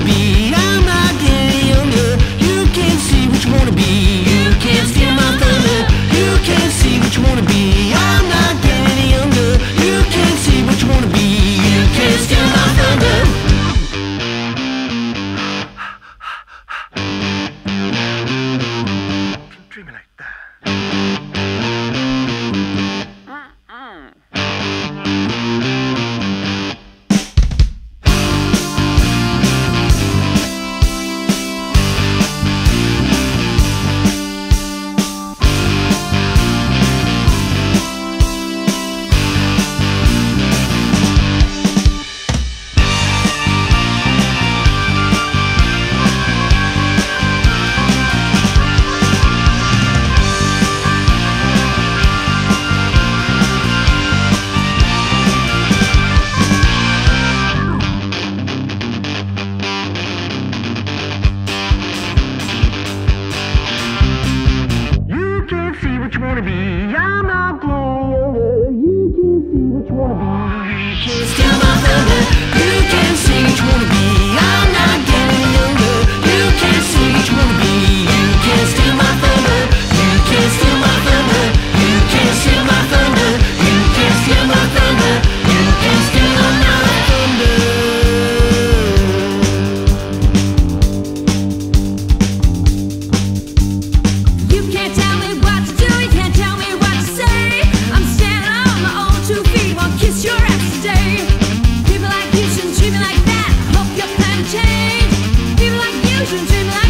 wanna be. I'm not getting younger. You can't see what you wanna be. You can't steal my thunder. You can't see what you wanna be. I'm not getting younger. You can't see what you wanna be. You can't steal my thunder. Dreaming like that. wanna be. Isn't it like